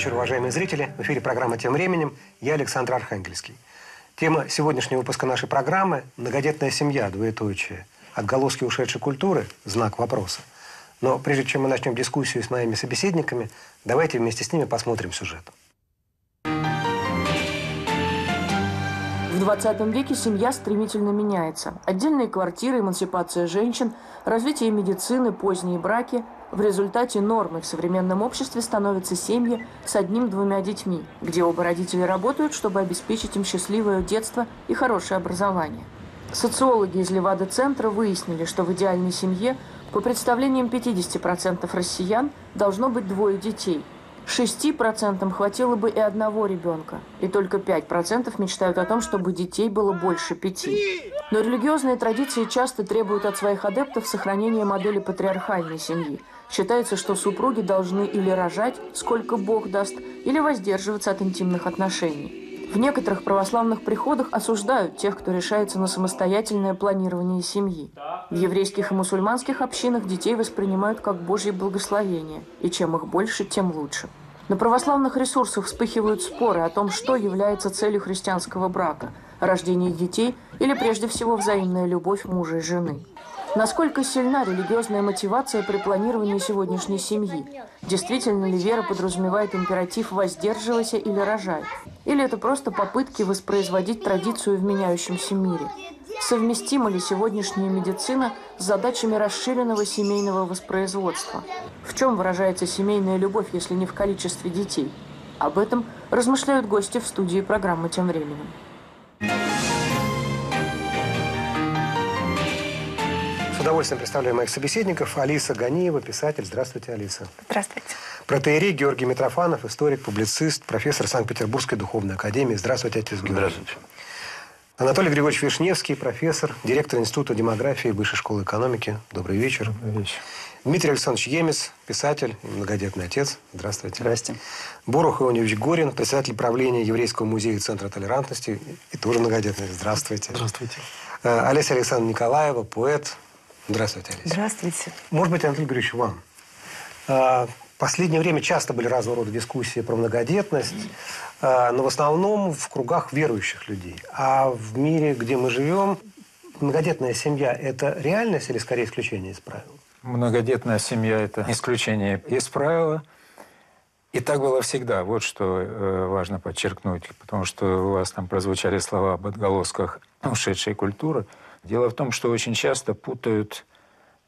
Вечер, уважаемые зрители. В эфире программа «Тем временем». Я Александр Архангельский. Тема сегодняшнего выпуска нашей программы – многодетная семья, двоеточие. Отголоски ушедшей культуры – знак вопроса. Но прежде чем мы начнем дискуссию с моими собеседниками, давайте вместе с ними посмотрим сюжет. В 20 веке семья стремительно меняется. Отдельные квартиры, эмансипация женщин, развитие медицины, поздние браки. В результате нормой в современном обществе становятся семьи с одним-двумя детьми, где оба родителя работают, чтобы обеспечить им счастливое детство и хорошее образование. Социологи из Левада-центра выяснили, что в идеальной семье по представлениям 50% россиян должно быть двое детей – 6% хватило бы и одного ребенка, и только 5% мечтают о том, чтобы детей было больше пяти. Но религиозные традиции часто требуют от своих адептов сохранения модели патриархальной семьи. Считается, что супруги должны или рожать, сколько Бог даст, или воздерживаться от интимных отношений. В некоторых православных приходах осуждают тех, кто решается на самостоятельное планирование семьи. В еврейских и мусульманских общинах детей воспринимают как Божье благословение, и чем их больше, тем лучше. На православных ресурсах вспыхивают споры о том, что является целью христианского брака – рождение детей или прежде всего взаимная любовь мужа и жены. Насколько сильна религиозная мотивация при планировании сегодняшней семьи? Действительно ли вера подразумевает императив «воздерживайся» или «рожай»? Или это просто попытки воспроизводить традицию в меняющемся мире? Совместима ли сегодняшняя медицина с задачами расширенного семейного воспроизводства? В чем выражается семейная любовь, если не в количестве детей? Об этом размышляют гости в студии программы «Тем временем». С удовольствием представляю моих собеседников. Алиса Ганиева, писатель. Здравствуйте, Алиса. Здравствуйте. Протеерей Георгий Митрофанов, историк, публицист, профессор Санкт-Петербургской духовной академии. Здравствуйте, отец Георгий. Здравствуйте. Анатолий Григорьевич Вишневский, профессор, директор Института демографии Высшей школы экономики. Добрый вечер. Добрый вечер. Дмитрий Александрович Емец, писатель и многодетный отец. Здравствуйте. Здравствуйте. Борох Ионович Горин, председатель правления Еврейского музея Центра толерантности и тоже многодетный. Здравствуйте. Здравствуйте. Э, Олеся Александровна Николаева, поэт. Здравствуйте, Олеся. Здравствуйте. Может быть, Анатолий Григорьевич, вам. Э, В последнее время часто были разного рода дискуссии про многодетность, э, но в основном в кругах верующих людей. А в мире, где мы живем, многодетная семья – это реальность или скорее исключение из правил? Многодетная семья – это исключение из правила. И так было всегда. Вот что э, важно подчеркнуть, потому что у вас там прозвучали слова об отголосках ушедшей культуры. Дело в том, что очень часто путают,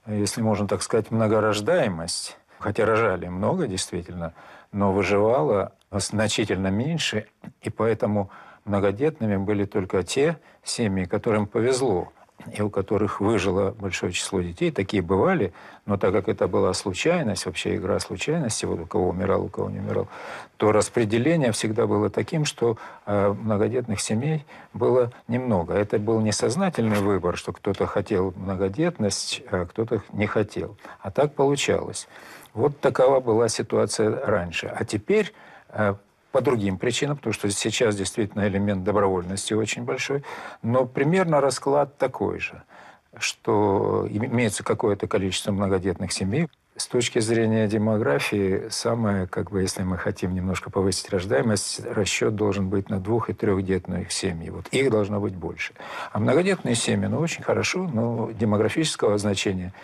э, если можно так сказать, многорождаемость, хотя рожали много действительно, но выживало значительно меньше, и поэтому многодетными были только те семьи, которым повезло и у которых выжило большое число детей, такие бывали, но так как это была случайность, вообще игра случайности, вот у кого умирал, у кого не умирал, то распределение всегда было таким, что э, многодетных семей было немного. Это был несознательный выбор, что кто-то хотел многодетность, а кто-то не хотел. А так получалось. Вот такова была ситуация раньше. А теперь э, по другим причинам, потому что сейчас действительно элемент добровольности очень большой, но примерно расклад такой же, что имеется какое-то количество многодетных семей. С точки зрения демографии, самое, как бы, если мы хотим немножко повысить рождаемость, расчет должен быть на двух- и трехдетных семьи. Вот их должно быть больше. А многодетные семьи, ну, очень хорошо, но демографического значения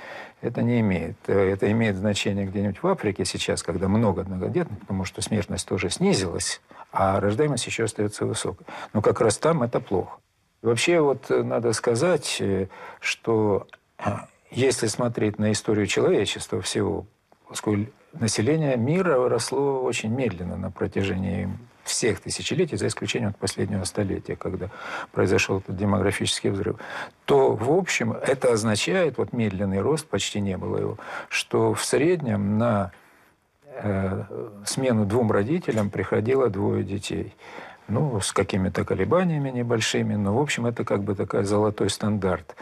это не имеет. Это имеет значение где-нибудь в Африке сейчас, когда много многодетных, потому что смертность тоже снизилась, а рождаемость еще остается высокой. Но как раз там это плохо. Вообще вот надо сказать, что если смотреть на историю человечества всего, поскольку население мира росло очень медленно на протяжении всех тысячелетий, за исключением от последнего столетия, когда произошел этот демографический взрыв, то, в общем, это означает, вот медленный рост, почти не было его, что в среднем на э, смену двум родителям приходило двое детей. Ну, с какими-то колебаниями небольшими, но, в общем, это как бы такой золотой стандарт.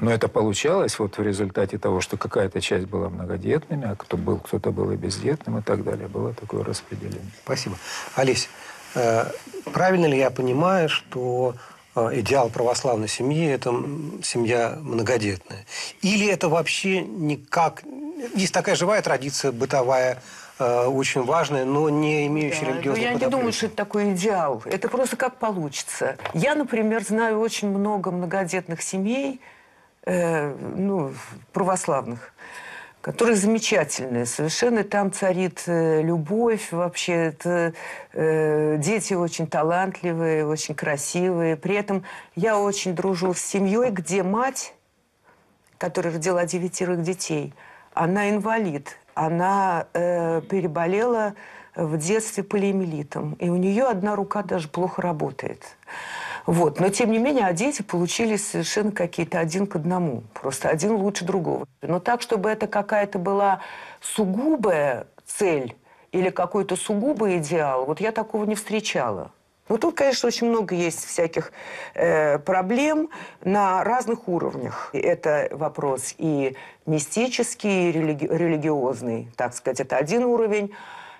Но это получалось вот в результате того, что какая-то часть была многодетными, а кто был, кто-то был и бездетным и так далее. Было такое распределение. Спасибо. Олесь, э, правильно ли я понимаю, что э, идеал православной семьи – это семья многодетная? Или это вообще никак... Есть такая живая традиция бытовая э, очень важное, но не имеющее Да, религиозной но я не думаю, что это такой идеал. Это просто как получится. Я, например, знаю очень много многодетных семей, э, ну, православных, которые замечательные. Совершенно там царит э, любовь вообще. Это, э, дети очень талантливые, очень красивые. При этом я очень дружу с семьей, где мать которая родила девятерых детей, она инвалид. Она э, переболела в детстве полиэмилитом. И у нее одна рука даже плохо работает. Вот. Но, тем не менее, а дети получились совершенно какие-то один к одному. Просто один лучше другого. Но так, чтобы это какая-то была сугубая цель или какой-то сугубый идеал, вот я такого не встречала. Ну, тут, конечно, очень много есть всяких э, проблем на разных уровнях. Это вопрос и мистический, и религи- религиозный, так сказать, это один уровень.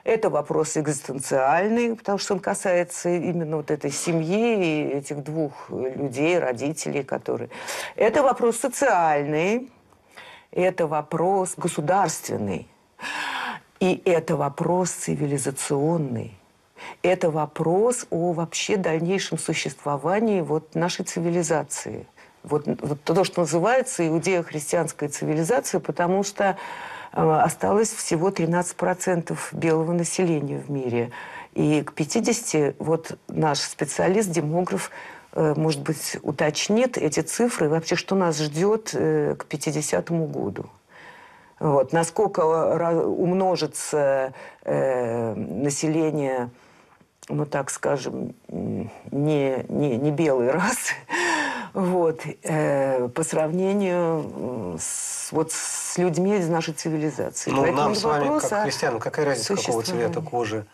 Это вопрос экзистенциальный, потому что он касается именно вот этой семьи и этих двух людей, родителей, которые... Это вопрос социальный, это вопрос государственный, и это вопрос цивилизационный. Это вопрос о вообще дальнейшем существовании вот нашей цивилизации. Вот, вот то, что называется иудео-христианская цивилизация, потому что осталось всего 13% белого населения в мире. И к 50 вот наш специалист, демограф, э, может быть, уточнит эти цифры, вообще, что нас ждет э, к 50 году. Вот. Насколько умножится э, население, ну так скажем, не, не, не белой расы, вот, э, по сравнению с, вот, с людьми из нашей цивилизации. Ну, Поэтому нам с вами, как христианам, какая разница, какого цвета кожи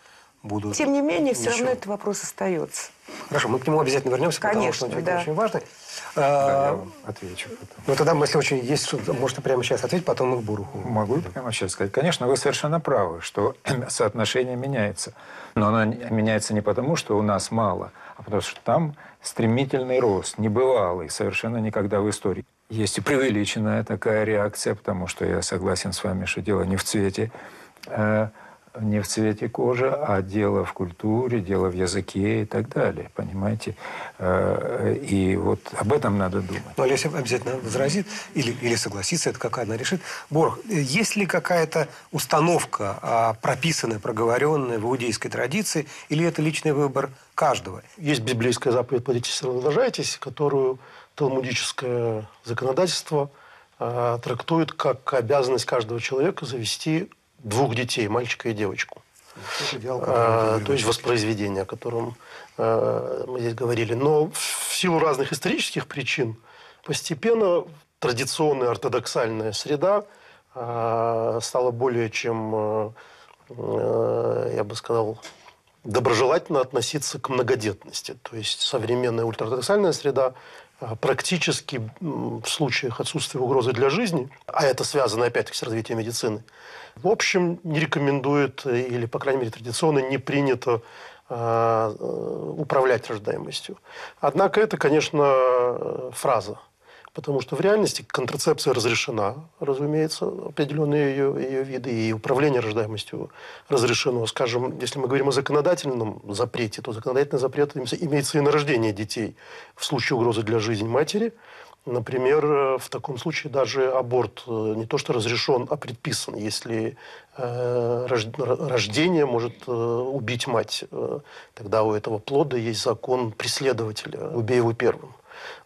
будут? Тем не менее, все равно этот вопрос остается. Хорошо, мы к нему обязательно вернемся, потому Конечно, что он да. очень важный. Да, я А, вам отвечу потом. Ну, тогда, если очень есть, можете прямо сейчас ответить, потом мы к Буруху. Могу прямо сейчас сказать. Конечно, вы совершенно правы, что соотношение меняется. Но оно меняется не потому, что у нас мало, а потому что там стремительный рост, небывалый, совершенно никогда в истории. Есть и преувеличенная такая реакция, потому что я согласен с вами, что дело не в цвете, э, не в цвете кожи, а дело в культуре, дело в языке и так далее, понимаете? Э, И вот об этом надо думать. Но Олеся обязательно возразит или, или согласится, это какая она решит. Борг, есть ли какая-то установка, а, прописанная, проговоренная в иудейской традиции, или это личный выбор каждого? Есть библейская заповедь «Плодитесь и размножайтесь», которую талмудическое законодательство э, трактует как обязанность каждого человека завести двух детей, мальчика и девочку. Идеал, который то есть воспроизведение, о котором э, мы здесь говорили. Но в силу разных исторических причин постепенно традиционная ортодоксальная среда э, стала более чем, э, э, я бы сказал, доброжелательно относиться к многодетности. То есть современная ультраортодоксальная среда практически м, в случаях отсутствия угрозы для жизни, а это связано опять-таки с развитием медицины, в общем, не рекомендует или, по крайней мере, традиционно не принято э, э, управлять рождаемостью. Однако это, конечно, э, фраза. Потому что в реальности контрацепция разрешена, разумеется, определенные ее, ее виды, и управление рождаемостью разрешено. Скажем, если мы говорим о законодательном запрете, то законодательный запрет имеется- и на рождение детей в случае угрозы для жизни матери. Например, э, в таком случае даже аборт э, не то что разрешен, а предписан, если э, рождение может убить мать. Тогда у этого плода есть закон преследователя «убей его первым».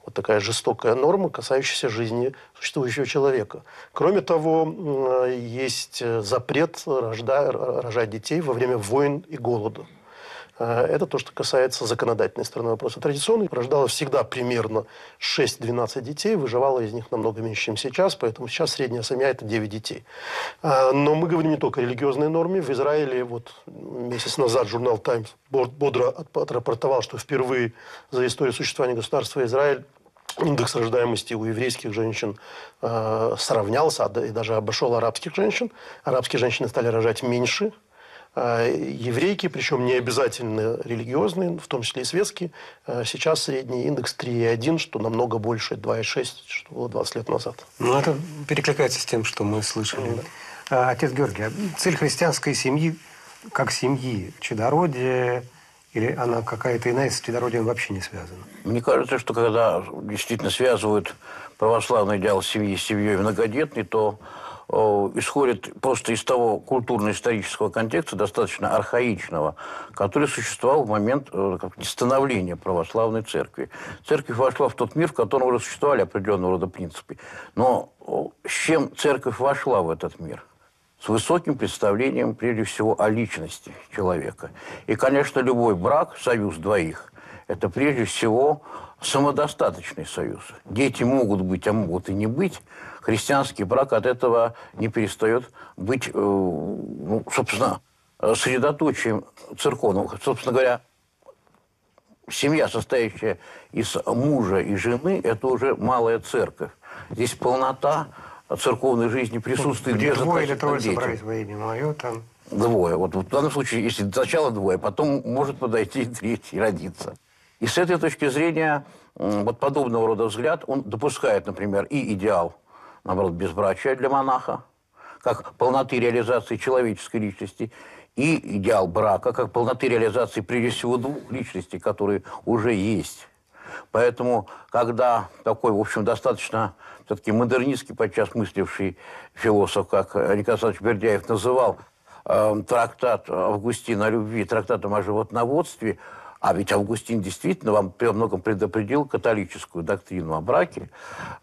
Вот такая жестокая норма, касающаяся жизни существующего человека. Кроме того, есть э, запрет рожда- рожать детей во время войн и голода. Э, Это то, что касается законодательной стороны вопроса. Традиционно рождала всегда примерно 6-12 детей, выживала из них намного меньше, чем сейчас, поэтому сейчас средняя семья – это 9 детей. Э, Но мы говорим не только о религиозной норме. В Израиле вот месяц назад журнал «Таймс» бодро от- отрапортовал, что впервые за историю существования государства Израиль индекс рождаемости у еврейских женщин э, сравнялся а да- и даже обошел арабских женщин. Арабские женщины стали рожать меньше. Э, еврейки, причем не обязательно религиозные, в том числе и светские, э, сейчас средний индекс 3,1, что намного больше 2,6, что было 20 лет назад. Ну, это перекликается с тем, что мы слышали Э, Отец Георгий, а цель христианской семьи, как семьи, чадородие, или она какая-то иная с чадородием вообще не связана? Мне кажется, что когда действительно связывают православный идеал семьи с семьей многодетной, то исходит просто из того культурно-исторического контекста, достаточно архаичного, который существовал в момент э, становления православной церкви. Церковь вошла в тот мир, в котором уже существовали определенного рода принципы. Но с чем церковь вошла в этот мир? С высоким представлением, прежде всего, о личности человека. И, конечно, любой брак, союз двоих, это прежде всего самодостаточный союз. Дети могут быть, а могут и не быть. Христианский брак от этого не перестает быть, э, ну, собственно, средоточием церковного. Собственно говоря, семья, состоящая из мужа и жены, это уже малая церковь. Здесь полнота церковной жизни присутствует Где двое или трое детей. собрались во имя мое, там... Двое. Вот в данном случае, если сначала двое, потом может подойти и третий, родиться. И с этой точки зрения, вот подобного рода взгляд, он допускает, например, и идеал, наоборот, безбрачия для монаха, как полноты реализации человеческой личности, и идеал брака, как полноты реализации, прежде всего, двух личностей, которые уже есть. Поэтому, когда такой, в общем, достаточно все-таки модернистский, подчас мысливший философ, как Николай Александрович Бердяев называл э, трактат Августина о любви трактатом о животноводстве, а ведь Августин действительно вам во многом предопределил католическую доктрину о браке,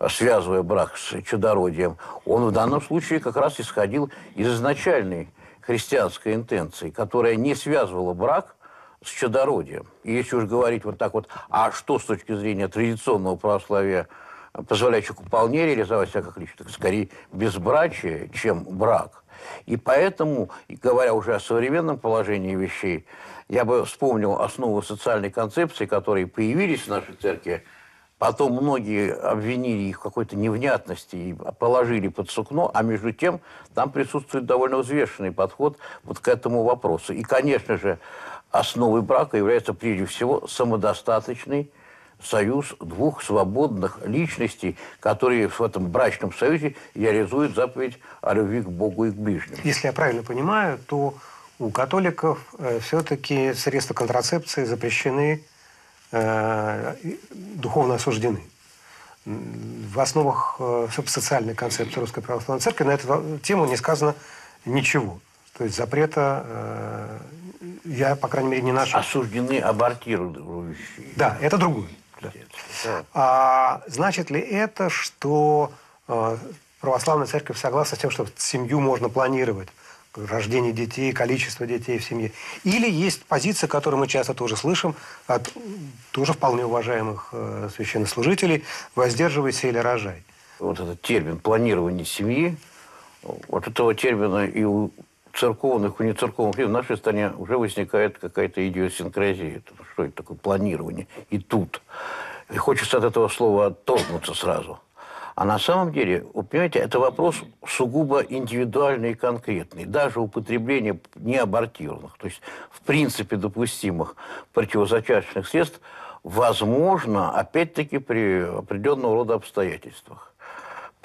связывая брак с чадородием. Он в данном случае как раз исходил из изначальной христианской интенции, которая не связывала брак с чадородием. И если уж говорить вот так вот, а что с точки зрения традиционного православия позволяет человеку вполне реализовать себя как личность, скорее безбрачие, чем брак. И поэтому, говоря уже о современном положении вещей, я бы вспомнил основы социальной концепции, которые появились в нашей церкви. Потом многие обвинили их в какой-то невнятности и положили под сукно, а между тем там присутствует довольно взвешенный подход вот к этому вопросу. И, конечно же, основой брака является прежде всего самодостаточный союз двух свободных личностей, которые в этом брачном союзе реализуют заповедь о любви к Богу и к ближнему. Если я правильно понимаю, то у католиков э, все-таки средства контрацепции запрещены, э, духовно осуждены. В основах э, социальной концепции Русской Православной Церкви на эту тему не сказано ничего. То есть запрета э, я, по крайней мере, не нашел. Осуждены абортирующие. Да, это другое. Да. А, значит ли это, что э, православная церковь согласна с тем, что семью можно планировать? рождение детей, количество детей в семье. Или есть позиция, которую мы часто тоже слышим от тоже вполне уважаемых э, священнослужителей «воздерживайся или рожай». Вот этот термин «планирование семьи», вот этого термина и у церковных, и нецерковных людей в нашей стране уже возникает какая-то идиосинкразия. Что это такое планирование? И тут. И хочется от этого слова отторгнуться сразу. А на самом деле, вы понимаете, это вопрос сугубо индивидуальный и конкретный. Даже употребление неабортированных, то есть в принципе допустимых противозачаточных средств, возможно, опять-таки, при определенного рода обстоятельствах.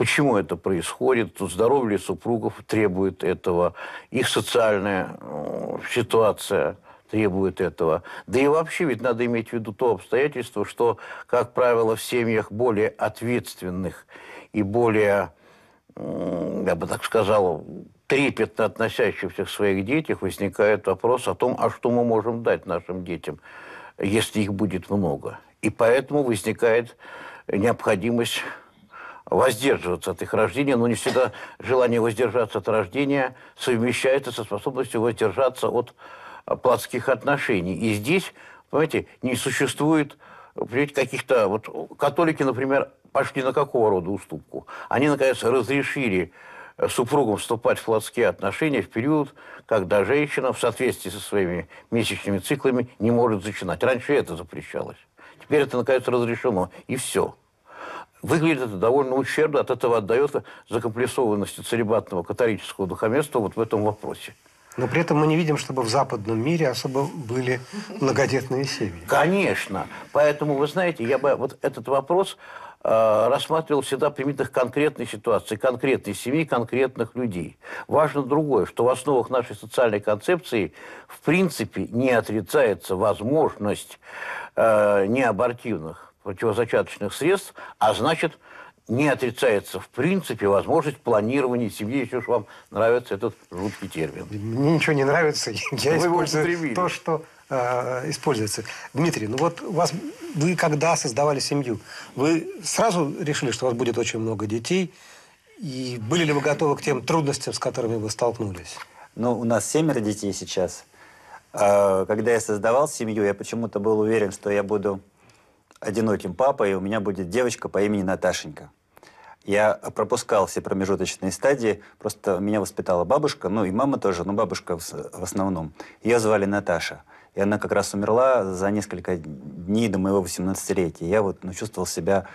Почему это происходит? Здоровье супругов требует этого, их социальная э, ситуация требует этого. Да и вообще ведь надо иметь в виду то обстоятельство, что, как правило, в семьях более ответственных и более, я бы так сказал, трепетно относящихся к своих детях возникает вопрос о том, а что мы можем дать нашим детям, если их будет много. И поэтому возникает необходимость воздерживаться от их рождения, но не всегда желание воздержаться от рождения совмещается со способностью воздержаться от а, плотских отношений. И здесь, понимаете, не существует каких-то... Вот католики, например, пошли на какого рода уступку? Они, наконец, разрешили э, супругам вступать в плотские отношения в период, когда женщина в соответствии со своими месячными циклами не может зачинать. Раньше это запрещалось. Теперь это, наконец, разрешено. И все. Выглядит это довольно ущербно, от этого отдает закомплексованностью целебатного католического духовенства вот в этом вопросе. Но при этом мы не видим, чтобы в западном мире особо были многодетные семьи. Конечно. Поэтому, вы знаете, я бы вот этот вопрос э, рассматривал всегда примитых конкретной ситуации, конкретной семьи, конкретных людей. Важно другое, что в основах нашей социальной концепции в принципе не отрицается возможность э, неабортивных противозачаточных средств, а значит не отрицается в принципе возможность планирования семьи, если уж вам нравится этот жуткий термин. Мне ничего не нравится, я Вы использую то, что э, используется. Дмитрий, ну вот у вас, вы когда создавали семью, вы сразу решили, что у вас будет очень много детей, и были ли вы готовы к тем трудностям, с которыми вы столкнулись? Ну, у нас семеро детей сейчас. А, Когда я создавал семью, я почему-то был уверен, что я буду одиноким папой, у меня будет девочка по имени Наташенька. Я пропускал все промежуточные стадии, просто меня воспитала бабушка, ну и мама тоже, но бабушка в, в основном. Ее звали Наташа. И она как раз умерла за несколько дней до моего 18-летия. Я вот ну, чувствовал себя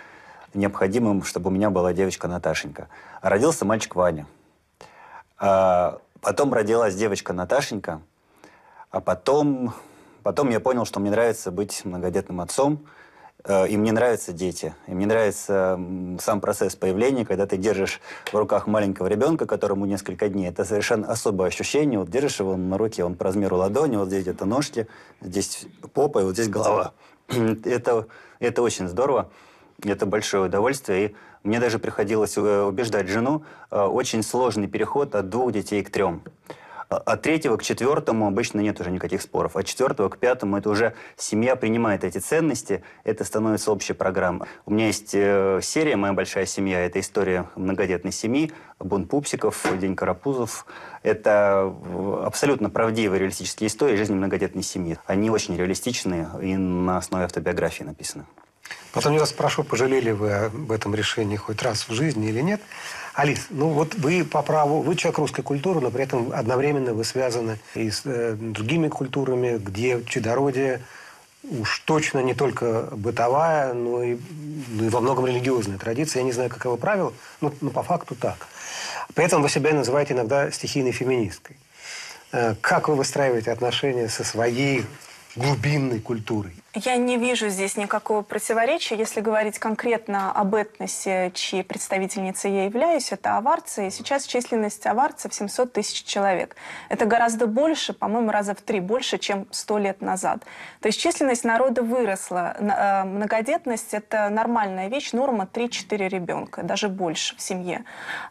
необходимым, чтобы у меня была девочка Наташенька. А родился мальчик Ваня. А потом родилась девочка Наташенька, а потом, потом я понял, что мне нравится быть многодетным отцом, и мне нравятся дети. И мне нравится сам процесс появления, когда ты держишь в руках маленького ребенка, которому несколько дней. Это совершенно особое ощущение. Вот держишь его на руке, он по размеру ладони, вот здесь где-то ножки, здесь попа и вот здесь голова. это, это очень здорово. Это большое удовольствие. И мне даже приходилось э, убеждать жену. э, Очень сложный переход от двух детей к трем. А- От третьего к четвертому обычно нет уже никаких споров. От четвертого к пятому это уже семья принимает эти ценности, это становится общей программой. У меня есть э, серия «Моя большая семья». Это история многодетной семьи, бунт пупсиков, день карапузов. Это э, абсолютно правдивые реалистические истории жизни многодетной семьи. Они очень реалистичные и на основе автобиографии написаны. Потом я вас спрошу, пожалели вы об этом решении хоть раз в жизни или нет. Алис, ну вот вы по праву, вы человек русской культуры, но при этом одновременно вы связаны и с э, другими культурами, где чудородие уж точно не только бытовая, но и, ну и во многом религиозная традиция. Я не знаю, каковы правила, но, но по факту так. При этом вы себя называете иногда стихийной феминисткой. Э, Как вы выстраиваете отношения со своей глубинной культурой? Я не вижу здесь никакого противоречия. Если говорить конкретно об этносе, чьей представительницей я являюсь, это аварцы. И сейчас численность аварцев 700 тысяч человек. Это гораздо больше, по-моему, раза в три больше, чем 100 лет назад. То есть численность народа выросла. Э, Многодетность – это нормальная вещь, норма 3-4 ребенка, даже больше в семье.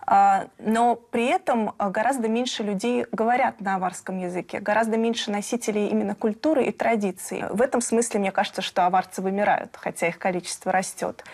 А, Но при этом э, гораздо меньше людей говорят на аварском языке, гораздо меньше носителей именно культуры и традиций. В этом смысле мне кажется, что аварцы вымирают, хотя их количество растет.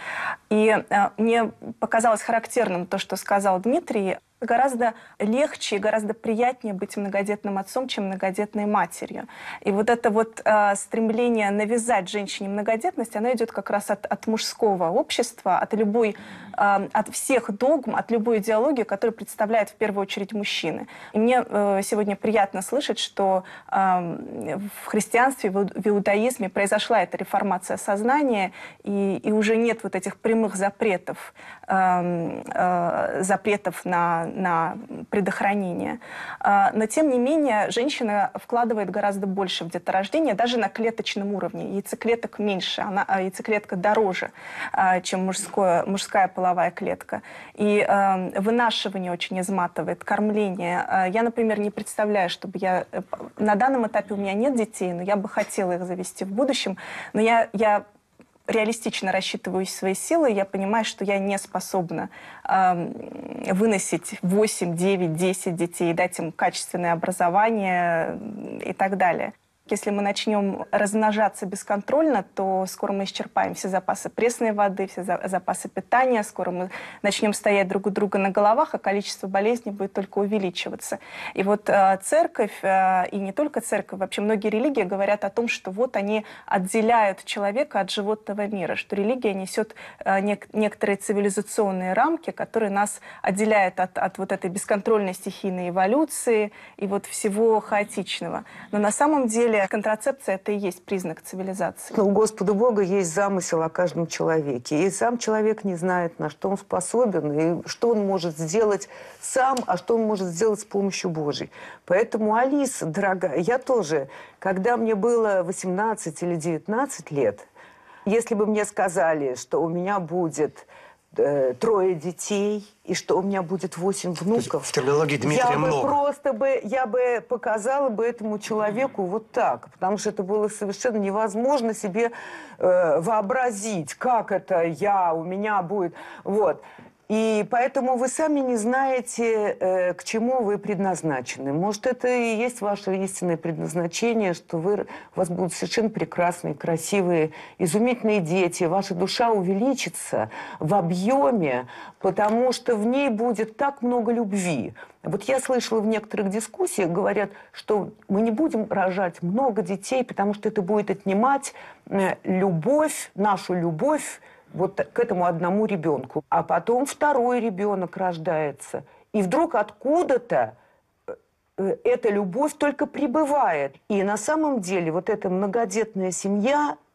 И э, мне показалось характерным то, что сказал Дмитрий. Гораздо легче и гораздо приятнее быть многодетным отцом, чем многодетной матерью. И вот это вот э, стремление навязать женщине многодетность, оно идет как раз от, от мужского общества, от любой, э, от всех догм, от любой идеологии, которую представляет в первую очередь мужчины. И мне э, сегодня приятно слышать, что э, в христианстве, в в иудаизме произошла эта реформация сознания, и, и уже нет вот этих прямых запретов, эм, э, запретов на, на предохранение. А, Но, тем не менее, женщина вкладывает гораздо больше в деторождение, даже на клеточном уровне. Яйцеклеток меньше, она, а яйцеклетка дороже, а, чем мужское, мужская половая клетка. И вынашивание очень изматывает, кормление. Я, например, не представляю, чтобы я... э, На данном этапе у меня нет детей, но я бы хотела их завести в будущем. Но я, я реалистично рассчитываю свои силы, я понимаю, что я не способна эм, выносить 8, 9, 10 детей, дать им качественное образование и так далее. Если мы начнем размножаться бесконтрольно, то скоро мы исчерпаем все запасы пресной воды, все за- запасы питания, скоро мы начнем стоять друг у друга на головах, а количество болезней будет только увеличиваться. И вот э, церковь, э, и не только церковь, вообще многие религии говорят о том, что вот они отделяют человека от животного мира, что религия несет э, нек- некоторые цивилизационные рамки, которые нас отделяют от, от вот этой бесконтрольной стихийной эволюции и вот всего хаотичного. Но на самом деле контрацепция это и есть признак цивилизации. Но у Господа Бога есть замысел о каждом человеке. И сам человек не знает, на что он способен, и что он может сделать сам, а что он может сделать с помощью Божьей. Поэтому, Алиса, дорогая, я тоже, когда мне было 18 или 19 лет, если бы мне сказали, что у меня будет э, трое детей и что у меня будет восемь внуков, в терминологии Дмитрия я бы много. просто бы я бы показала бы этому человеку вот так, потому что это было совершенно невозможно себе э, вообразить, как это я у меня будет вот. И поэтому вы сами не знаете, э, к чему вы предназначены. Может, это и есть ваше истинное предназначение, что вы, у вас будут совершенно прекрасные, красивые, изумительные дети. Ваша душа увеличится в объеме, потому что в ней будет так много любви. Вот я слышала в некоторых дискуссиях, говорят, что мы не будем рожать много детей, потому что это будет отнимать э, любовь, нашу любовь вот к этому одному ребенку. А потом второй ребенок рождается. И вдруг откуда-то э, э, эта любовь только прибывает. И на самом деле вот эта многодетная семья –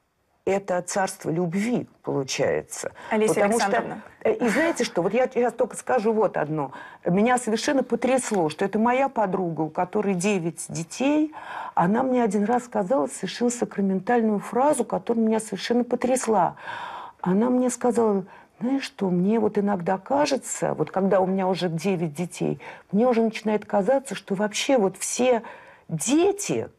это царство любви, получается. Олеся Потому Александровна. Что, э, и знаете что, вот я сейчас только скажу вот одно. Меня совершенно потрясло, что это моя подруга, у которой 9 детей, она мне один раз сказала совершенно сакраментальную фразу, которая меня совершенно потрясла. Она мне сказала, знаешь что, мне вот иногда кажется, вот когда у меня уже 9 детей, мне уже начинает казаться, что вообще вот все дети,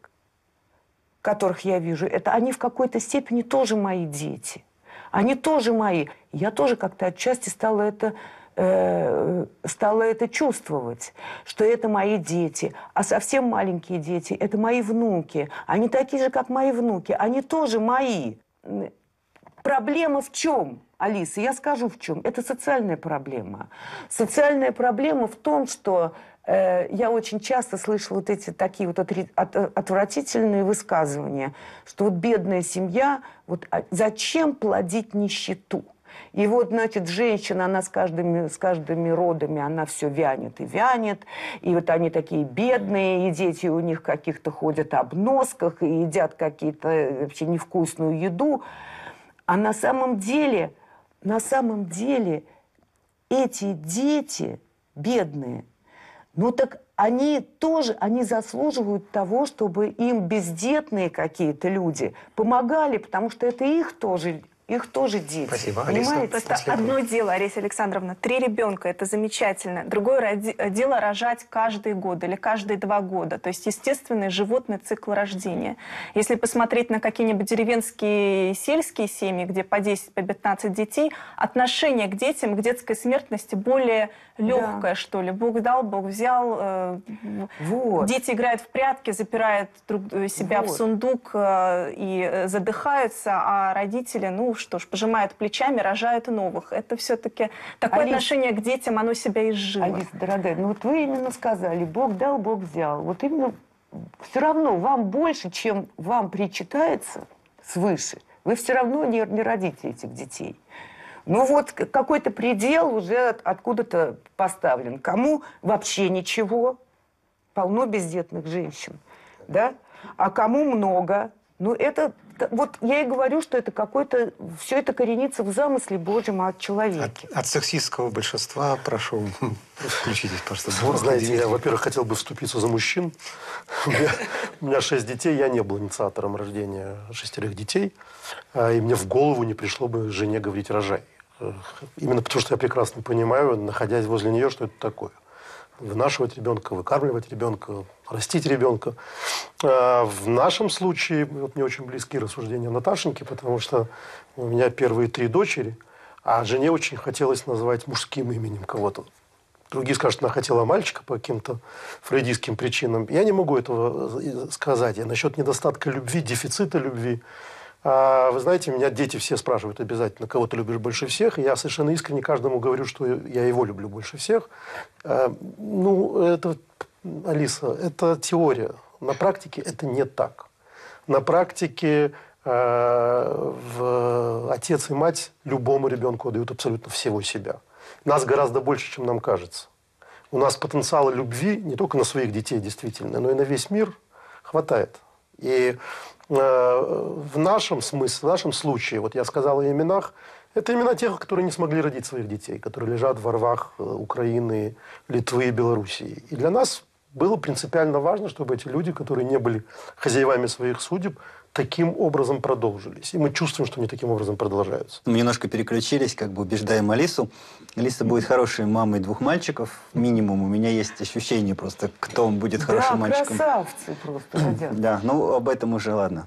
которых я вижу, это они в какой-то степени тоже мои дети. Они тоже мои. Я тоже как-то отчасти стала это э, стала это чувствовать, что это мои дети, а совсем маленькие дети – это мои внуки. Они такие же, как мои внуки, они тоже мои. Проблема в чем, Алиса? Я скажу в чем. Это социальная проблема. Социальная проблема в том, что э, я очень часто слышала вот эти такие вот отри- от- отвратительные высказывания, что вот бедная семья, вот а зачем плодить нищету? И вот, значит, женщина, она с каждыми, с каждыми родами, она все вянет и вянет. И вот они такие бедные, и дети у них каких-то ходят обносках, и едят какие-то э, вообще невкусную еду. А на самом деле, на самом деле, эти дети бедные, ну так они тоже, они заслуживают того, чтобы им бездетные какие-то люди помогали, потому что это их тоже, их тоже дети. Спасибо. Алиса? Понимаете? Просто Последний. одно дело, Олеся Александровна, три ребенка, это замечательно. Другое роди- дело рожать каждый год или каждые два года. То есть естественный животный цикл рождения. Если посмотреть на какие-нибудь деревенские сельские семьи, где по 10, по 15 детей, отношение к детям, к детской смертности более легкое, что ли. Бог дал, Бог взял. э, Вот. Дети играют в прятки, запирают друг э, себя в Вот. сундук э, и э, задыхаются, а родители, ну что ж, пожимают плечами, рожают новых. Это все-таки такое Алис- отношение к детям, оно себя изжило. Алиса, дорогая, ну вот вы именно сказали, Бог дал, Бог взял. Вот именно все равно вам больше, чем вам причитается свыше, вы все равно не, не родите этих детей. Ну вот какой-то предел уже от- откуда-то поставлен. Кому вообще ничего, полно бездетных женщин, да? А кому много? Ну это, вот я и говорю, что это какой-то, все это коренится в замысле Божьем от человека. От, от сексистского большинства прошу, включитесь, пожалуйста. Вот, знаете, я, во-первых, хотел бы вступиться за мужчин. У меня, у меня шесть детей, я не был инициатором рождения шестерых детей. А, И мне в голову не пришло бы жене говорить «рожай». Именно потому, что я прекрасно понимаю, находясь возле нее, что это такое. Вынашивать ребенка, выкармливать ребенка, растить ребенка. А В нашем случае, вот мне очень близки рассуждения Наташеньки, потому что у меня первые три дочери, а жене очень хотелось назвать мужским именем кого-то. Другие скажут, она хотела мальчика по каким-то фрейдистским причинам. Я не могу этого э, сказать. И насчет недостатка любви, дефицита любви. А, Вы знаете, меня дети все спрашивают обязательно, кого ты любишь больше всех. Я совершенно искренне каждому говорю, что я его люблю больше всех. А, Ну, это, Алиса, это теория. На практике это не так. На практике э, в- отец и мать любому ребенку отдают абсолютно всего себя. Нас гораздо больше, чем нам кажется. У нас потенциала любви не только на своих детей, действительно, но и на весь мир хватает. И в нашем смысле, в нашем случае, вот я сказал о именах, это имена тех, которые не смогли родить своих детей, которые лежат во рвах э, Украины, Литвы и Белоруссии. И для нас было принципиально важно, чтобы эти люди, которые не были хозяевами своих судеб, таким образом продолжились. И мы чувствуем, что они таким образом продолжаются. Мы немножко переключились, как бы убеждаем Алису. Алиса будет хорошей мамой двух мальчиков, минимум. У меня есть ощущение просто, кто он будет хорошим да, мальчиком. красавцы просто. Да, ну об этом уже ладно.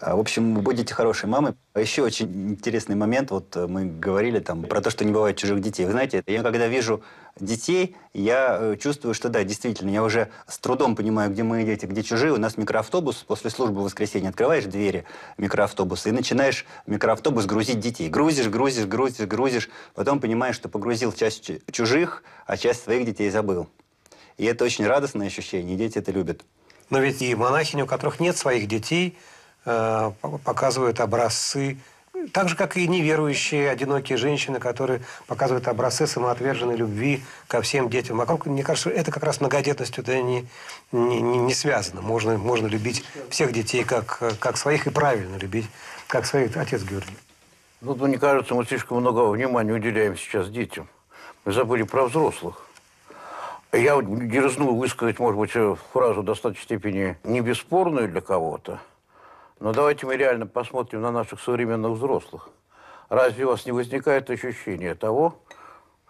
А, В общем, будете хорошей мамой. А еще очень интересный момент. Вот э, мы говорили там про то, что не бывает чужих детей. Вы знаете, я когда вижу детей, я э, чувствую, что да, действительно, я уже с трудом понимаю, где мои дети, где чужие. У нас микроавтобус после службы в воскресенье. Открываешь двери микроавтобуса и начинаешь микроавтобус грузить детей. Грузишь, грузишь, грузишь, грузишь. Потом понимаешь, что погрузил часть чу- чужих, а часть своих детей забыл. И это очень радостное ощущение, и дети это любят. Но ведь и монахини, у которых нет своих детей, показывают образцы, так же, как и неверующие, одинокие женщины, которые показывают образцы самоотверженной любви ко всем детям вокруг. Мне кажется, это как раз многодетностью это не, не, не- связано. Можно, можно любить всех детей как, как своих и правильно любить, как своих, отец Георгий. Ну, мне кажется, мы слишком много внимания уделяем сейчас детям. Мы забыли про взрослых. Я вот дерзнул высказать, может быть, э, фразу в достаточной степени не бесспорную для кого-то, но давайте мы реально посмотрим на наших современных взрослых. Разве у вас не возникает ощущение того,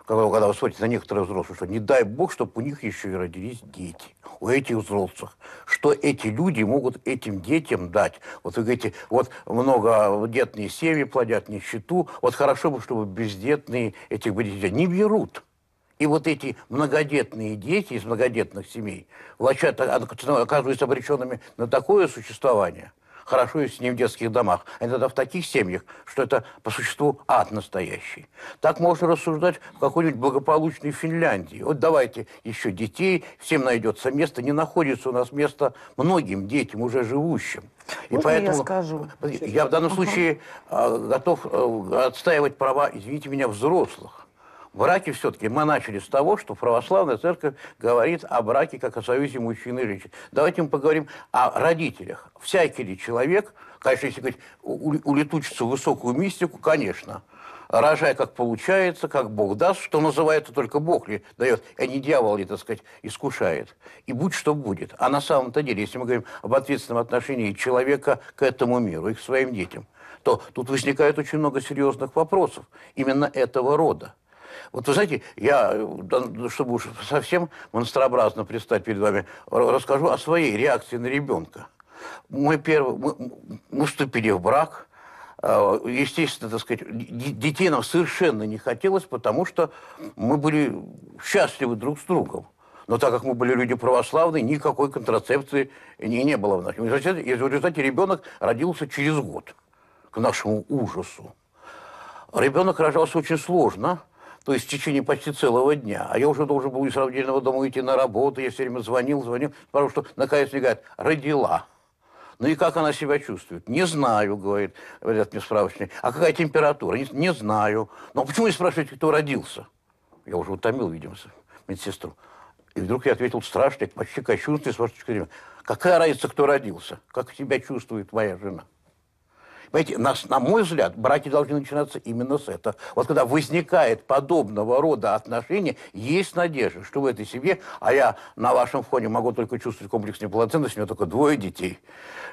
когда, когда вы смотрите на некоторых взрослых, что не дай бог, чтобы у них еще и родились дети, у этих взрослых, что эти люди могут этим детям дать. Вот вы говорите, вот многодетные семьи плодят нищету, вот хорошо бы, чтобы бездетные этих бы детей не берут. И вот эти многодетные дети из многодетных семей влачат, оказываются обреченными на такое существование. Хорошо, если не в детских домах, а иногда в таких семьях, что это по существу ад настоящий. Так можно рассуждать в какой-нибудь благополучной Финляндии. Вот давайте еще детей, всем найдется место. Не находится у нас место многим детям, уже живущим. Можно я скажу? Я в данном случае э, готов э, отстаивать права, извините меня, взрослых. Браке все-таки мы начали с того, что православная церковь говорит о браке как о союзе мужчины и женщины. Давайте мы поговорим о родителях. Всякий ли человек, конечно, если говорить, улетучится высокую мистику, конечно, рожай как получается, как Бог даст, что называется только Бог ли дает, а не дьявол ли, так сказать, искушает. И будь что будет. А на самом-то деле, если мы говорим об ответственном отношении человека к этому миру и к своим детям, то тут возникает очень много серьезных вопросов именно этого рода. Вот вы знаете, я, да, чтобы уж совсем монстрообразно предстать перед вами, расскажу о своей реакции на ребенка. Мы, первый, мы, мы вступили в брак, Э, Естественно, так сказать, детей нам совершенно не хотелось, потому что мы были счастливы друг с другом. Но так как мы были люди православные, никакой контрацепции не, не было в нашем. В результате ребенок родился через год, к нашему ужасу. Ребенок рожался очень сложно, то есть в течение почти целого дня. А я уже должен был из родительного дома идти на работу, я все время звонил, звонил, потому что наконец мне говорят, родила. Ну и как она себя чувствует? Не знаю, говорит, говорят мне справочник. А какая температура? Не, не знаю. Ну а почему вы спрашиваете, кто родился? Я уже утомил, видимо, медсестру. И вдруг я ответил страшно, почти кощунственно, с вашей точки зрения. Какая разница, кто родился? Как себя чувствует моя жена? Понимаете, на, на мой взгляд, браки должны начинаться именно с этого. Вот когда возникает подобного рода отношения, есть надежда, что в этой семье, а я на вашем фоне могу только чувствовать комплекс неполноценности, у меня только двое детей.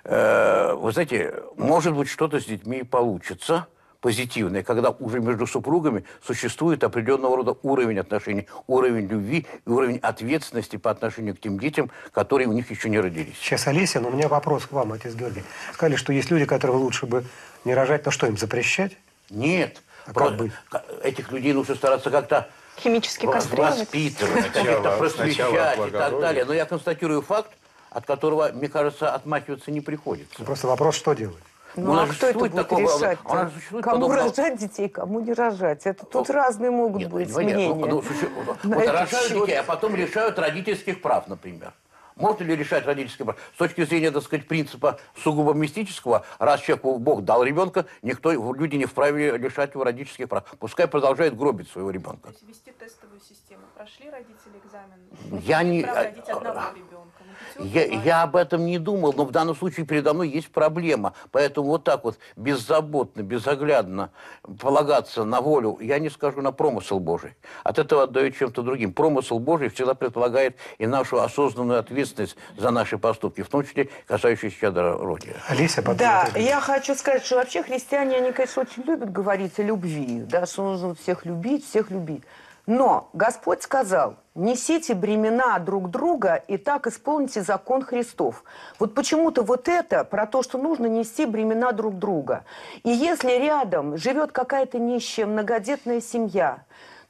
Э, вы знаете, может быть, что-то с детьми получится позитивное, когда уже между супругами существует определенного рода уровень отношений, уровень любви и уровень ответственности по отношению к тем детям, которые у них еще не родились. Сейчас Олеся, но у меня вопрос к вам, отец Георгий. Сказали, что есть люди, которым лучше бы не рожать, но что, им запрещать? Нет. А Про- как быть? ка- Этих людей нужно стараться как-то Химически кастрировать? воспитывать, как-то Сначала- просвещать и так далее. Но я констатирую факт, от которого, мне кажется, отмахиваться не приходится. Просто вопрос, что делать? Ну, У а кто это будет такого- решать? у нас существует Кому подобного- рожать детей, кому не рожать? Это тут разные могут Нет, быть понимаете, мнения. ну, вот- вот рожают детей, а потом лишают родительских прав, например. Можно ли решать родительское право? С точки зрения, так сказать, принципа сугубо мистического, раз человеку Бог дал ребенка, никто, люди не вправе лишать его родительских прав. Пускай продолжает гробить своего ребенка. То есть вести тестовую систему. Прошли родители экзамен? Я не- родить одного а, ребенка. Пятерку Я, я об этом не думал, но в данном случае передо мной есть проблема. Поэтому вот так вот беззаботно, безоглядно полагаться на волю, я не скажу на промысел Божий. От этого отдаю чем-то другим. Промысел Божий всегда предполагает и нашу осознанную ответственность за наши поступки, в том числе касающиеся чадородия. Олеся, потом... Да, это- я хочу сказать, что вообще христиане, они, конечно, очень любят говорить о любви, да, что нужно всех любить, всех любить. Но Господь сказал, несите бремена друг друга и так исполните закон Христов. Вот почему-то вот это про то, что нужно нести бремена друг друга. И если рядом живет какая-то нищая многодетная семья,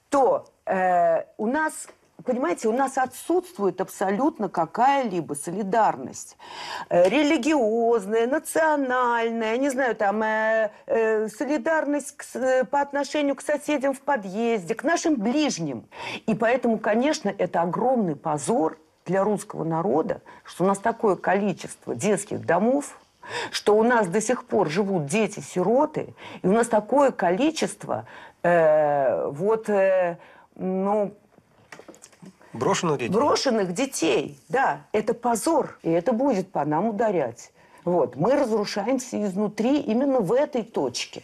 то э, у нас Понимаете, у нас отсутствует абсолютно какая-либо солидарность. Э, религиозная, национальная, не знаю, там, э, э, солидарность к по отношению к соседям в подъезде, к нашим ближним. И поэтому, конечно, это огромный позор для русского народа, что у нас такое количество детских домов, что у нас до сих пор живут дети-сироты, и у нас такое количество э, вот, э, ну, Брошенных детей? брошенных детей. Да, это позор, и это будет по нам ударять. Вот, мы разрушаемся изнутри именно в этой точке.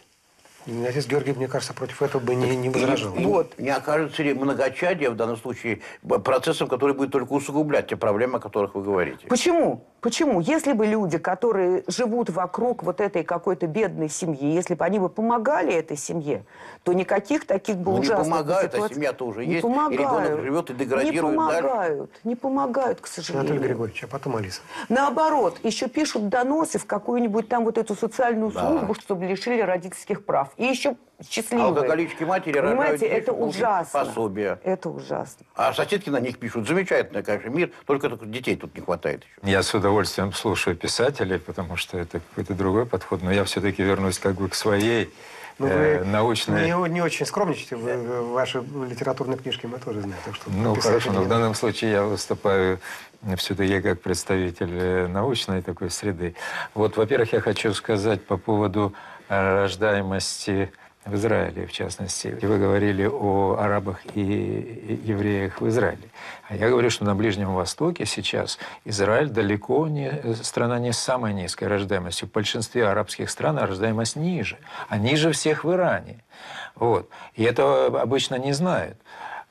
И Отец Георгий, мне кажется, против этого бы не, не возражал. И Вот. Не окажется ли многочадие в данном случае процессом, который будет только усугублять те проблемы, о которых вы говорите? Почему? Почему? Если бы люди, которые живут вокруг вот этой какой-то бедной семьи, если бы они бы помогали этой семье, то никаких таких бы Ну, не ужасных помогают, а ситуаций- семья-то уже не есть, и помогают. ребенок живет и деградирует Не дальше. помогают, не помогают, к сожалению. Анатолий Григорьевич, а потом Алиса. Наоборот, еще пишут доносы в какую-нибудь там вот эту социальную службу, чтобы лишили родительских прав. И еще счастливые. Алкоголички матери Понимаете, это ужасно. пособие. Это ужасно. А соседки на них пишут, замечательно, конечно, мир, только, только детей тут не хватает еще. Я с удовольствием слушаю писателей, потому что это какой-то другой подход. Но я все-таки вернусь как бы к своей Ну, э, вы научной... не, не очень скромничайте, вы, вы- ваши литературные книжки мы тоже знаем. Так что Ну, хорошо, но в данном случае я выступаю все-таки как представитель э, научной такой среды. Вот, во-первых, я хочу сказать по поводу э, рождаемости в Израиле, в частности. И вы говорили о арабах и евреях в Израиле. А я говорю, что на Ближнем Востоке сейчас Израиль далеко не страна не с самой низкой рождаемостью. В большинстве арабских стран рождаемость ниже, а ниже всех в Иране. Вот. И этого обычно не знают.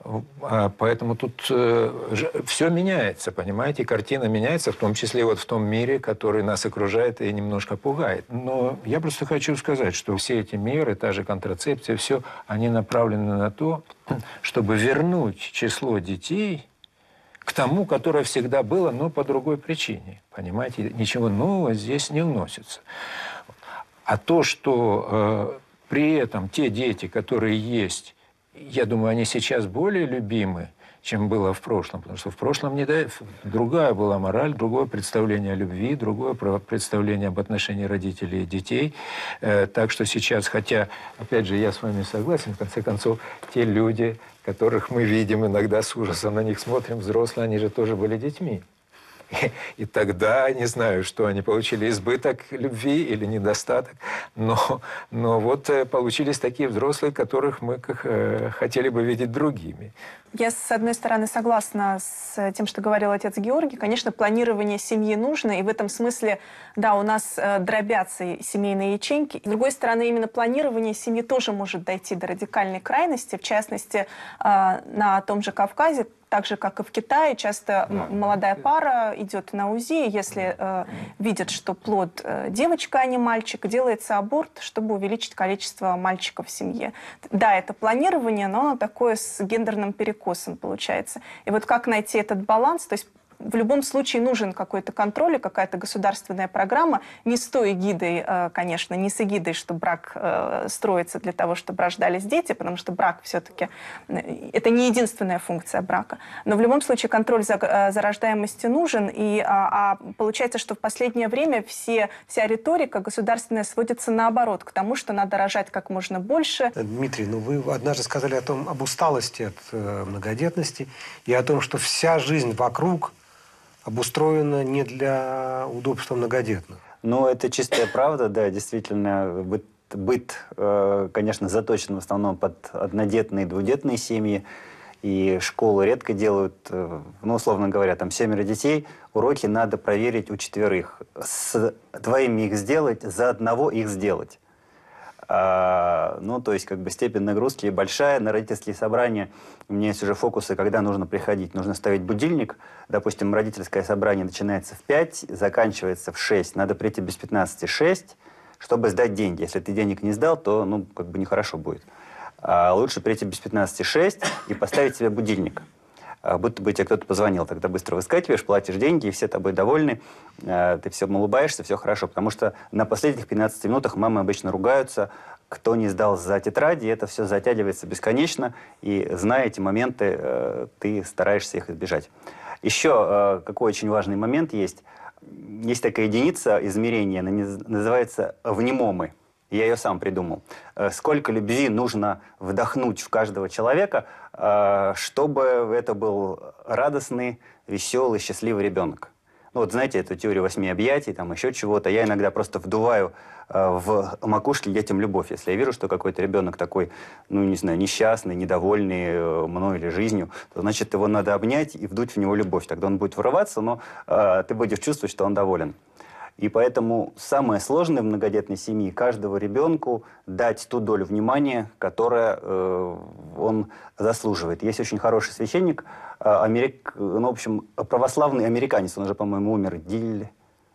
А, Поэтому тут все меняется, понимаете, картина меняется, в том числе вот в том мире, который нас окружает и немножко пугает. Но я просто хочу сказать, что все эти меры, та же контрацепция, все, они направлены на то, чтобы вернуть число детей к тому, которое всегда было, но по другой причине. Понимаете, ничего нового здесь не вносится. А то, что э, при этом те дети, которые есть, я думаю, они сейчас более любимы, чем было в прошлом. Потому что в прошлом не до... другая была мораль, другое представление о любви, другое представление об отношении родителей и детей. Э, так что сейчас, хотя, опять же, я с вами согласен, в конце концов, те люди, которых мы видим иногда с ужасом, на них смотрим, взрослые, они же тоже были детьми. И тогда, не знаю, что они получили, избыток любви или недостаток, но, но вот э, получились такие взрослые, которых мы э, хотели бы видеть другими. Я, с одной стороны, согласна с тем, что говорил отец Георгий. Конечно, планирование семьи нужно, и в этом смысле, да, у нас э, дробятся семейные ячейки. С другой стороны, именно планирование семьи тоже может дойти до радикальной крайности. В частности, на том же Кавказе, так же, как и в Китае, часто м- молодая пара идет на УЗИ, если э, видят, что плод э, девочка, а не мальчик, делается аборт, чтобы увеличить количество мальчиков в семье. Да, это планирование, но оно такое с гендерным перекосом получается. И вот как найти этот баланс, то есть в любом случае нужен какой-то контроль и какая-то государственная программа, не с той эгидой, э, конечно, не с эгидой, что брак э, строится для того, чтобы рождались дети, потому что брак все-таки это не единственная функция брака. Но в любом случае контроль за, э, за рождаемостью нужен, и а, а получается, что в последнее время все, вся риторика государственная сводится наоборот, к тому, что надо рожать как можно больше, Дмитрий, ну вы однажды сказали о том, об усталости от э, многодетности и о том, что вся жизнь вокруг обустроена не для удобства многодетных. Ну, это чистая правда, да, действительно, быт, быт э, конечно, заточен в основном под однодетные, двудетные семьи, и школы редко делают, э, ну, условно говоря, там семеро детей, уроки надо проверить у четверых. С двоими их сделать, за одного их сделать. А, ну, то есть, как бы степень нагрузки большая. На родительские собрания у меня есть уже фокусы, когда нужно приходить. Нужно ставить будильник. Допустим, родительское собрание начинается в 5, заканчивается в 6. Надо прийти без 15 6, чтобы сдать деньги. Если ты денег не сдал, то, ну, как бы нехорошо будет. А лучше прийти без 15 6 и поставить себе будильник. А, будто бы тебе кто-то позвонил. Тогда быстро выскакиваешь, платишь деньги, и все тобой довольны. А, ты все улыбаешься, все хорошо. Потому что на последних 15 минутах мамы обычно ругаются, кто не сдал за тетради, это все затягивается бесконечно, и зная эти моменты, э, ты стараешься их избежать. Еще э, какой очень важный момент есть. Есть такая единица измерения, называется внемомы. Я ее сам придумал. Э, сколько любви нужно вдохнуть в каждого человека, э, чтобы это был радостный, веселый, счастливый ребенок. Ну, вот знаете, эту теорию восьми объятий, там еще чего-то. Я иногда просто вдуваю э, в макушке детям любовь. Если я вижу, что какой-то ребенок такой, ну, не знаю, несчастный, недовольный э, мной или жизнью, то, значит, его надо обнять и вдуть в него любовь. Тогда он будет вырываться, но э, ты будешь чувствовать, что он доволен. И поэтому самое сложное в многодетной семье каждого ребенку дать ту долю внимания, которая э, он заслуживает. Есть очень хороший священник, э, америк, ну, в общем, православный американец, он уже, по-моему, умер, Диль,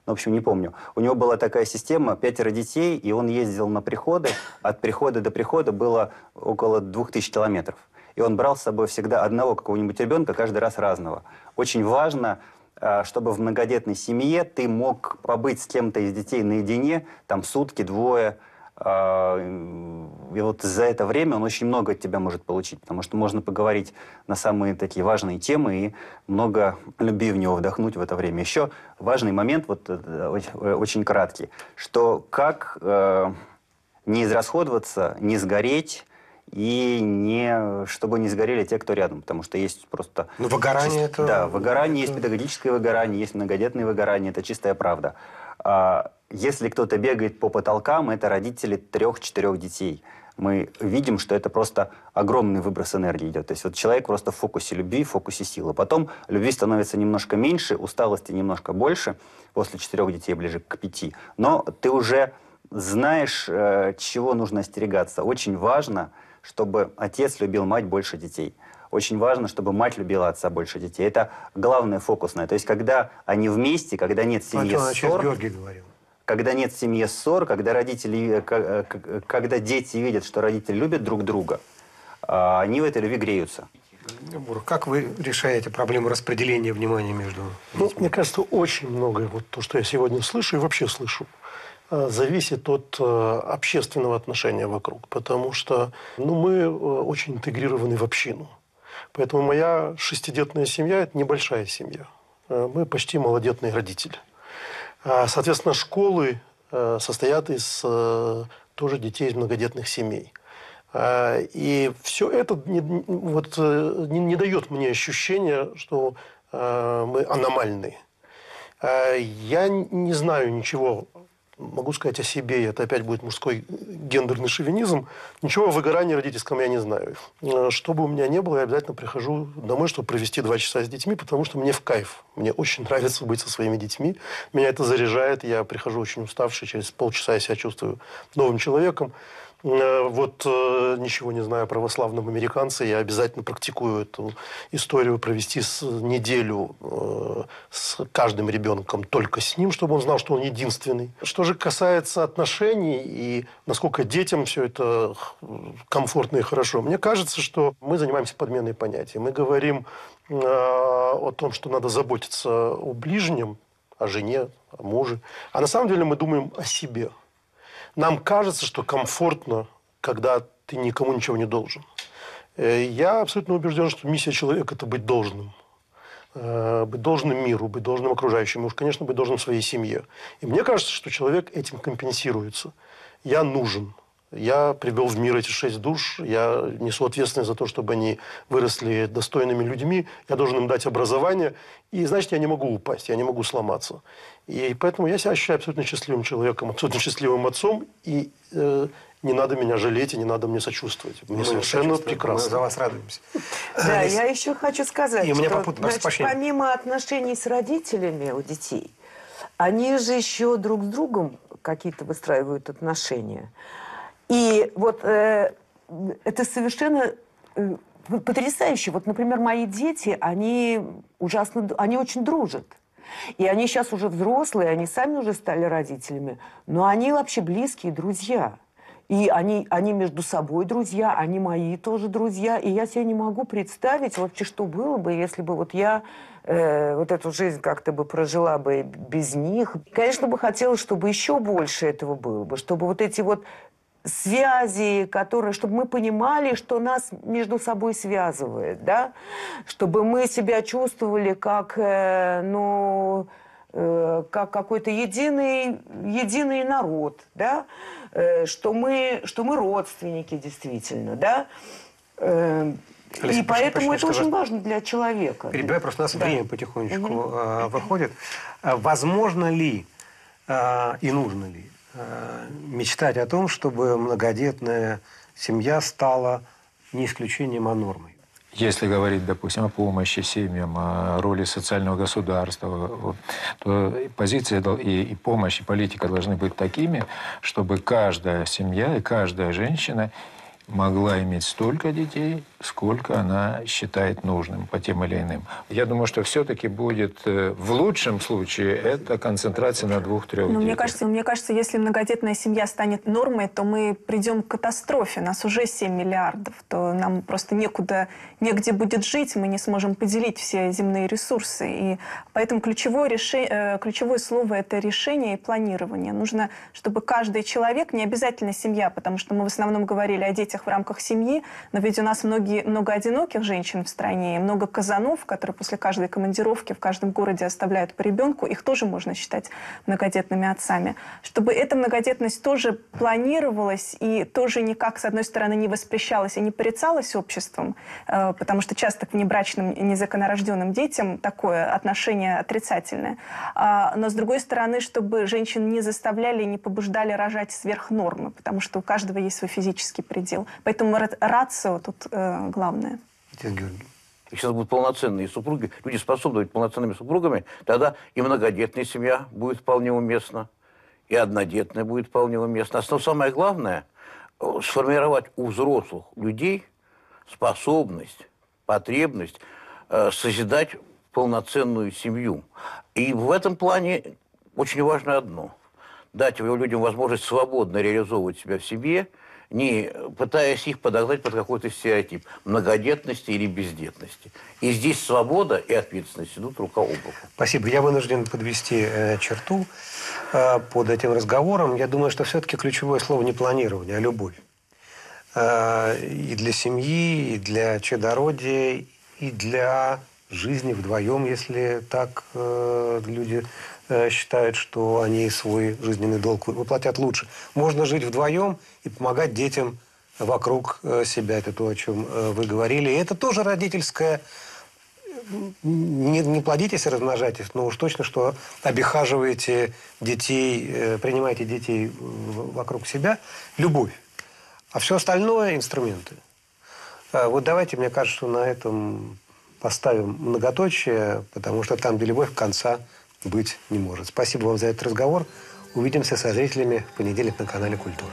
ну, в общем, не помню. У него была такая система, пятеро детей, и он ездил на приходы. От прихода до прихода было около двух тысяч километров. И он брал с собой всегда одного какого-нибудь ребенка, каждый раз разного. Очень важно чтобы в многодетной семье ты мог побыть с кем-то из детей наедине, там сутки, двое, а, и вот за это время он очень много от тебя может получить, потому что можно поговорить на самые такие важные темы и много любви в него вдохнуть в это время. Еще важный момент, вот э, очень краткий, что как э, не израсходоваться, не сгореть, и не, чтобы не сгорели те, кто рядом, потому что есть просто... Ну, выгорание чист... это... Да, выгорание, это... есть педагогическое выгорание, есть многодетное выгорание, это чистая правда. А, если кто-то бегает по потолкам, это родители трех-четырех детей. Мы видим, что это просто огромный выброс энергии идет. То есть вот человек просто в фокусе любви, в фокусе силы. Потом любви становится немножко меньше, усталости немножко больше, после четырех детей ближе к пяти. Но ты уже знаешь, э, чего нужно остерегаться. Очень важно – чтобы отец любил мать больше детей. Очень важно, чтобы мать любила отца больше детей. Это главное фокусное. То есть, когда они вместе, когда нет в семье а ссор... Георгий говорил. Когда нет в семье ссор, когда родители, э, э, когда дети видят, что родители любят друг друга, а, они в этой любви греются. Как вы решаете проблему распределения внимания между Ну, мне кажется, очень многое, вот то, что я сегодня слышу и вообще слышу, Э, зависит от э, общественного отношения вокруг, потому что ну, мы э, очень интегрированы в общину. Поэтому моя шестидетная семья – это небольшая семья. Мы почти малодетные родители. А, соответственно, школы состоят из тоже детей из многодетных семей. А, и все это не, вот, не, не дает мне ощущения, что мы аномальные. А, я не знаю ничего могу сказать о себе, это опять будет мужской гендерный шовинизм, ничего о выгорании родительском я не знаю. Э, что бы у меня не было, я обязательно прихожу домой, чтобы провести два часа с детьми, потому что мне в кайф. Мне очень нравится быть со своими детьми. Меня это заряжает, я прихожу очень уставший, через полчаса я себя чувствую новым человеком. Э, вот э, ничего не знаю о православном американце, я обязательно практикую эту историю провести с неделю э, с каждым ребенком только с ним, чтобы он знал, что он единственный. Что же касается отношений и насколько детям все это комфортно и хорошо, мне кажется, что мы занимаемся подменой понятий. Мы говорим о том, что надо заботиться о ближнем, о жене, о муже. А на самом деле мы думаем о себе – нам кажется, что комфортно, когда ты никому ничего не должен. Э, я абсолютно убежден, что миссия человека – это быть должным. Э, быть должным миру, быть должным окружающим. И уж, конечно, быть должным своей семье. И мне кажется, что человек этим компенсируется. Я нужен. Я привел в мир эти шесть душ. Я несу ответственность за то, чтобы они выросли достойными людьми. Я должен им дать образование. И, значит, я не могу упасть, я не могу сломаться. И поэтому я себя ощущаю абсолютно счастливым человеком, абсолютно счастливым отцом. И э, не надо меня жалеть и не надо мне сочувствовать. Мне Мы совершенно прекрасно. Мы за вас радуемся. Да, Лиз, я еще хочу сказать, И что попутно, значит, помимо отношений с родителями у детей, они же еще друг с другом какие-то выстраивают отношения. И вот э, это совершенно э, потрясающе. Вот, например, мои дети, они ужасно, они очень дружат. И они сейчас уже взрослые, они сами уже стали родителями, но они вообще близкие друзья. И они, они между собой друзья, они мои тоже друзья. И я себе не могу представить вообще, что было бы, если бы вот я э, вот эту жизнь как-то бы прожила бы без них. Конечно, бы хотелось, чтобы еще больше этого было бы, чтобы вот эти вот связи, которые, чтобы мы понимали, что нас между собой связывает, да, чтобы мы себя чувствовали как, э, ну, э, как какой-то единый, единый народ, да, э, что мы, что мы родственники действительно, да. Э, Алиса, и поэтому это очень вас- важно для человека. Перебиваю, просто у нас Да. время потихонечку э, выходит. А Возможно ли э, и нужно ли э, мечтать о том, чтобы многодетная семья стала не исключением, а нормой? Если говорить, допустим, о помощи семьям, о роли социального государства, то позиция и, и помощь, и политика должны быть такими, чтобы каждая семья и каждая женщина могла иметь столько детей, сколько она считает нужным по тем или иным. Я думаю, что все-таки будет э, в лучшем случае это концентрация на двух-трех Ну, детях. мне кажется, мне кажется, если многодетная семья станет нормой, то мы придем к катастрофе. Нас уже 7 миллиардов, то нам просто некуда, негде будет жить, мы не сможем поделить все земные ресурсы. И поэтому ключевое, реше- э, ключевое слово – это решение и планирование. Нужно, чтобы каждый человек, не обязательно семья, потому что мы в основном говорили о детях в рамках семьи, но ведь у нас многие, много одиноких женщин в стране, и много казанов, которые после каждой командировки в каждом городе оставляют по ребенку, их тоже можно считать многодетными отцами. Чтобы эта многодетность тоже планировалась и тоже никак, с одной стороны, не воспрещалась и не порицалась обществом, э, потому что часто к внебрачным и незаконорожденным детям такое отношение отрицательное. А, Но, с другой стороны, чтобы женщин не заставляли, не побуждали рожать сверх нормы, потому что у каждого есть свой физический предел. Поэтому ра- рацио тут э, главное. Отец Георгий. Если будут полноценные супруги, люди способны быть полноценными супругами, тогда и многодетная семья будет вполне уместна, и однодетная будет вполне уместна. Но самое главное э, – сформировать у взрослых людей способность, потребность э, созидать полноценную семью. И в этом плане очень важно одно – дать людям возможность свободно реализовывать себя в семье, не пытаясь их подогнать под какой-то стереотип многодетности или бездетности. И здесь свобода и ответственность идут рука об руку. Спасибо. Я вынужден подвести э, черту э, под этим разговором. Я думаю, что все-таки ключевое слово не планирование, а любовь. Э, и для семьи, и для чадородия, и для жизни вдвоем, если так э, люди считают, что они свой жизненный долг воплотят лучше. Можно жить вдвоем и помогать детям вокруг э, себя. Это то, о чем э, вы говорили. И это тоже родительское не, не плодитесь и размножайтесь, но уж точно, что обихаживаете детей, э, принимаете детей вокруг себя. Любовь. А все остальное – инструменты. Вот давайте, мне кажется, на этом поставим многоточие, потому что там, где любовь, конца быть не может. Спасибо вам за этот разговор. Увидимся со зрителями в понедельник на канале «Культура».